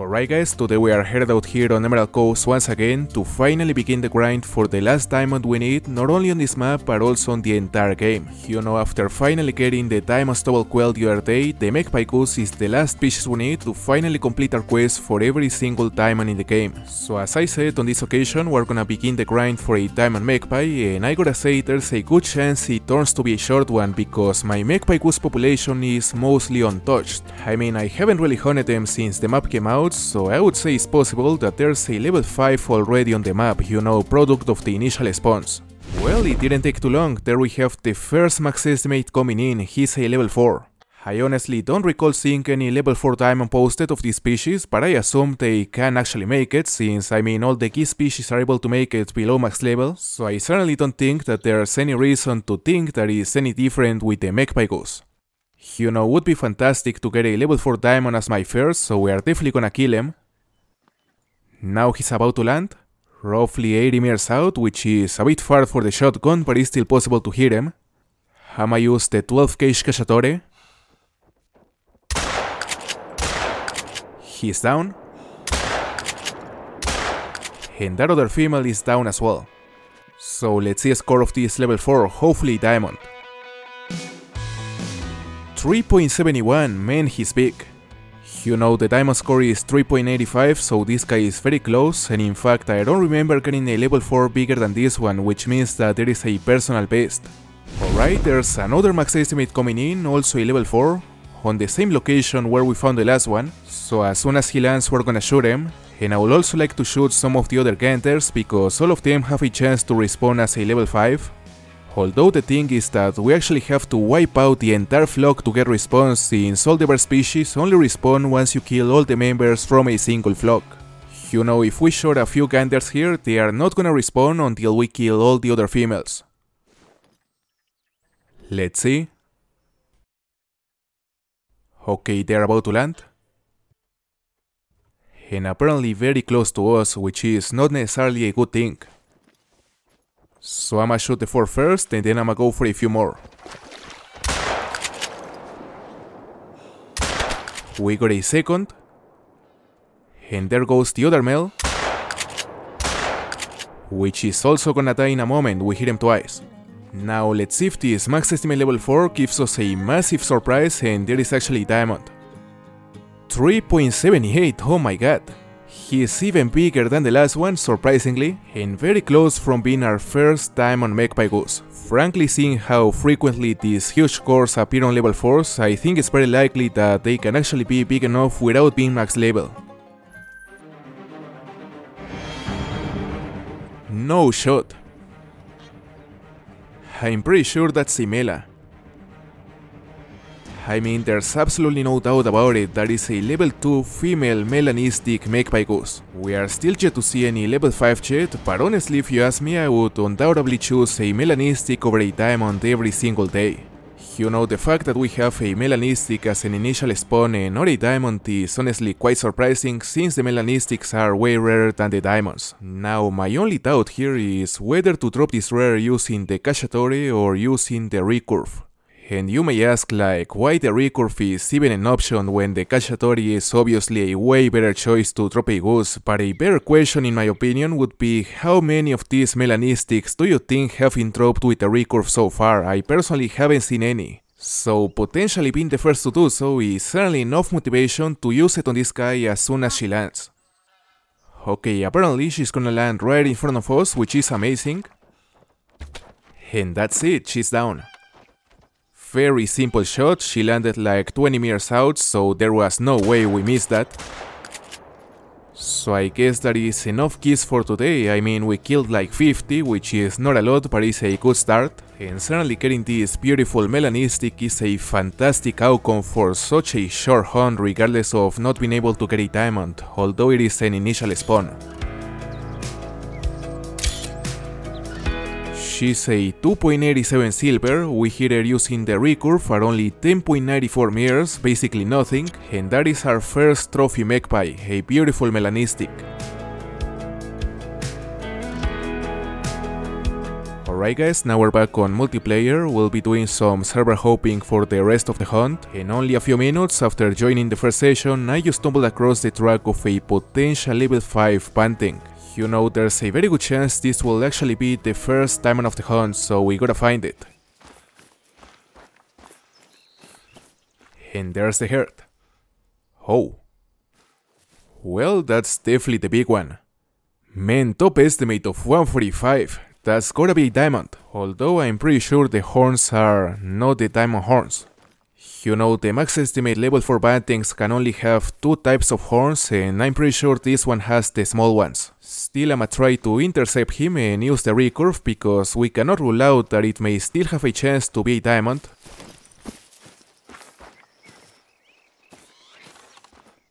Alright guys, today we are headed out here on Emerald Coast once again to finally begin the grind for the last diamond we need, not only on this map but also on the entire game. You know, after finally getting the diamonds Stubble Quail the other day, the Magpie Goose is the last piece we need to finally complete our quest for every single diamond in the game. So as I said, on this occasion we're gonna begin the grind for a diamond Magpie, and I gotta say there's a good chance it turns to be a short one because my Magpie Goose population is mostly untouched. I mean, I haven't really hunted them since the map came out, so I would say it's possible that there's a level 5 already on the map, you know, product of the initial spawns. Well, it didn't take too long, there we have the first max estimate coming in, he's a level 4. I honestly don't recall seeing any level 4 diamond posted of this species, but I assume they can actually make it, since I mean all the key species are able to make it below max level, so I certainly don't think that there's any reason to think that is any different with the Magpie Goose. You know, would be fantastic to get a level 4 diamond as my first, so we are definitely gonna kill him. Now he's about to land, roughly 80 meters out, which is a bit far for the shotgun, but it's still possible to hit him. I'ma use the 12 gauge Cacciatore. He's down. And that other female is down as well. So let's see a score of this level 4, hopefully diamond. 3.71, man he's big. You know the diamond score is 3.85 so this guy is very close and in fact I don't remember getting a level 4 bigger than this one which means that there is a personal best. Alright, there's another max estimate coming in, also a level 4, on the same location where we found the last one, so as soon as he lands we're gonna shoot him, and I would also like to shoot some of the other ganders because all of them have a chance to respawn as a level 5, Although the thing is that we actually have to wipe out the entire flock to get respawns since all the bird species only respawn once you kill all the members from a single flock. You know, if we shot a few ganders here, they are not gonna respawn until we kill all the other females. Let's see. Okay, they're about to land. And apparently very close to us, which is not necessarily a good thing. So I'ma shoot the four first and then I'ma go for a few more. We got a second. And there goes the other male. Which is also gonna die in a moment, we hit him twice. Now let's see if this max estimate level 4 gives us a massive surprise and there is actually diamond. 3.78, oh my god. He is even bigger than the last one, surprisingly, and very close from being our first diamond Magpie Goose. Frankly, seeing how frequently these huge cores appear on level 4s, I think it's very likely that they can actually be big enough without being max level. No shot. I'm pretty sure that's Simela. I mean, there's absolutely no doubt about it, that is a level 2 female melanistic Magpie Goose. We are still yet to see any level 5 yet, but honestly if you ask me I would undoubtedly choose a melanistic over a diamond every single day. You know, the fact that we have a melanistic as an initial spawn and not a diamond is honestly quite surprising since the melanistics are way rarer than the diamonds. Now, my only doubt here is whether to drop this rare using the Cacciatore or using the recurve. And you may ask like why the recurve is even an option when the Cacciatore is obviously a way better choice to drop a goose, but a better question in my opinion would be how many of these melanistics do you think have been dropped with the recurve so far? I personally haven't seen any. So potentially being the first to do so is certainly enough motivation to use it on this guy as soon as she lands. Okay, apparently she's gonna land right in front of us, which is amazing. And that's it, she's down. Very simple shot, she landed like 20 meters out, so there was no way we missed that. So I guess that is enough kills for today, I mean we killed like 50, which is not a lot but is a good start. And certainly getting this beautiful melanistic is a fantastic outcome for such a short hunt regardless of not being able to get a diamond, although it is an initial spawn. She's a 2.87 silver, we hit her using the recurve for only 10.94 meters, basically nothing, and that is our first trophy magpie, a beautiful melanistic. Alright guys, now we're back on multiplayer, we'll be doing some server hopping for the rest of the hunt, and only a few minutes after joining the first session I just stumbled across the track of a potential level 5 Banteng. You know, there's a very good chance this will actually be the first diamond of the hunt, so we gotta find it. And there's the herd. Oh. Well, that's definitely the big one. Man, top estimate of 145. That's gotta be a diamond, although I'm pretty sure the horns are not the diamond horns. You know, the max estimate level 4 bantengs can only have two types of horns and I'm pretty sure this one has the small ones. Still I'ma try to intercept him and use the recurve because we cannot rule out that it may still have a chance to be a diamond.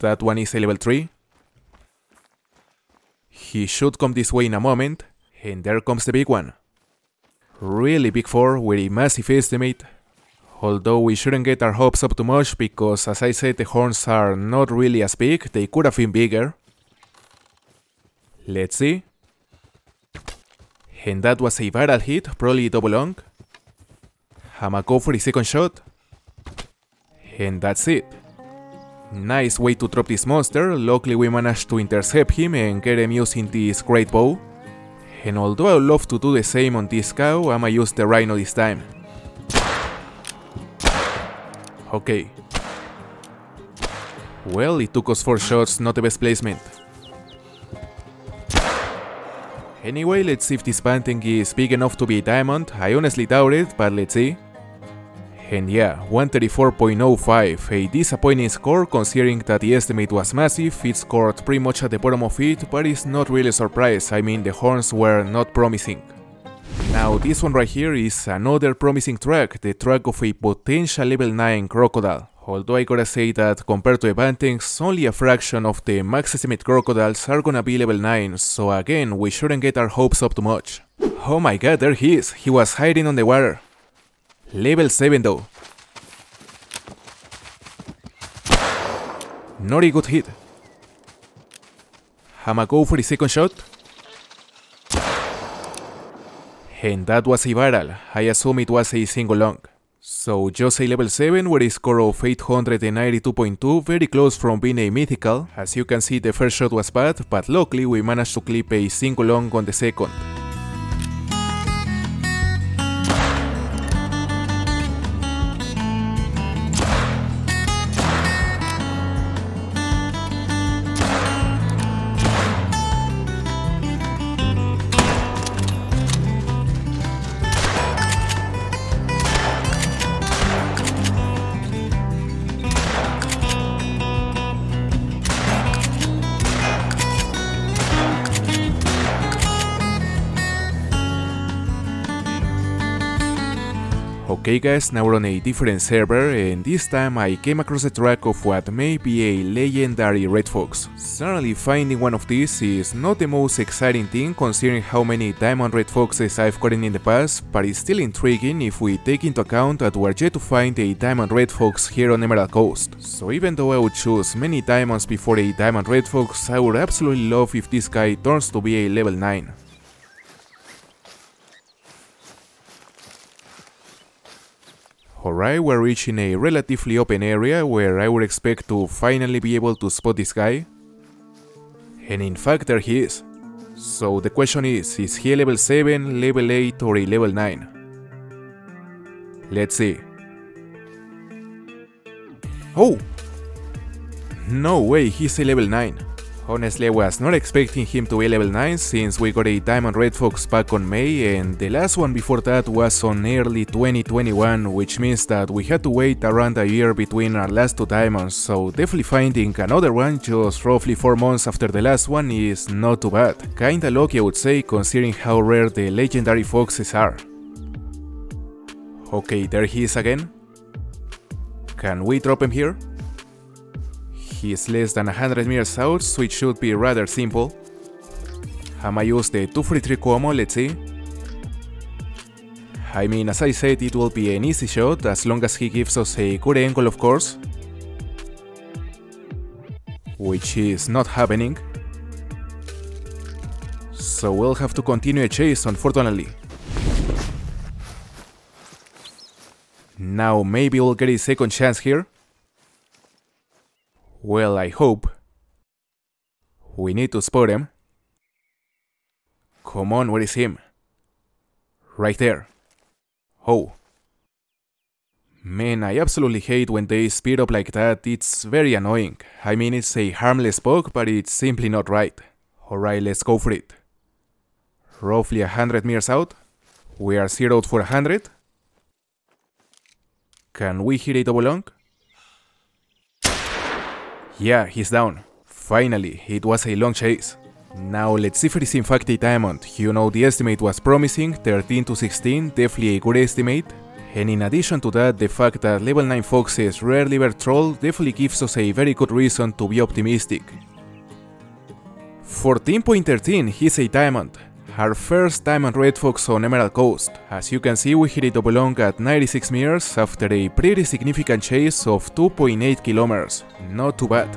That one is a level 3. He should come this way in a moment, and there comes the big one. Really big 4 with a massive estimate. Although we shouldn't get our hopes up too much because as I said the horns are not really as big, they could have been bigger. Let's see. And that was a viral hit, probably double lung. I'ma go for the second shot. And that's it. Nice way to drop this monster, luckily we managed to intercept him and get him using this great bow. And although I would love to do the same on this cow, I'ma use the rhino this time. Okay. Well, it took us 4 shots, not the best placement. Anyway, let's see if this banteng is big enough to be a diamond. I honestly doubt it, but let's see. And yeah, 134.05, a disappointing score considering that the estimate was massive, it scored pretty much at the bottom of it, but it's not really a surprise, I mean the horns were not promising. Now this one right here is another promising track, the track of a potential level 9 crocodile. Although I gotta say that compared to the Bantengs, only a fraction of the max estimate crocodiles are gonna be level 9, so again, we shouldn't get our hopes up too much. Oh my god, there he is, he was hiding on the water. Level 7 though. Not a good hit. I'ma go for the second shot. And that was a viral, I assume it was a single lung. So just a level 7 with a score of 892.2, very close from being a mythical. As you can see the first shot was bad, but luckily we managed to clip a single lung on the second. Okay guys, now we're on a different server and this time I came across a track of what may be a legendary red fox. Certainly finding one of these is not the most exciting thing considering how many diamond red foxes I've gotten in the past, but it's still intriguing if we take into account that we're yet to find a diamond red fox here on Emerald Coast. So even though I would choose many diamonds before a diamond red fox, I would absolutely love if this guy turns to be a level 9. Alright, we're reaching a relatively open area where I would expect to finally be able to spot this guy. And in fact there he is. So the question is, is he a level 7, level 8 or a level 9? Let's see. Oh! No way, he's a level 9. Honestly, I was not expecting him to be level 9 since we got a Diamond Red Fox back on May and the last one before that was on early 2021 which means that we had to wait around a year between our last two diamonds so definitely finding another one just roughly 4 months after the last one is not too bad. Kinda lucky I would say considering how rare the legendary foxes are. Okay, there he is again. Can we drop him here? He is less than 100 meters out, so it should be rather simple. Am I use the 2 free 3 combo, let's see. I mean, as I said, it will be an easy shot, as long as he gives us a good angle, of course. Which is not happening. So we'll have to continue a chase, unfortunately. Now maybe we'll get a second chance here. Well, I hope. We need to spot him. Come on, where is him? Right there. Oh. Man, I absolutely hate when they speed up like that, it's very annoying. I mean, it's a harmless bug, but it's simply not right. Alright, let's go for it. Roughly 100 meters out. We are zeroed for 100. Can we hit a double lung? Yeah, he's down. Finally, it was a long chase. Now let's see if it is in fact a diamond. You know the estimate was promising, 13 to 16, definitely a good estimate. And in addition to that, the fact that level 9 foxes rarely were troll definitely gives us a very good reason to be optimistic. 14.13, he's a diamond. Our first time diamond red fox on Emerald Coast. As you can see we hit it double lung at 96 meters after a pretty significant chase of 2.8 kilometers. Not too bad.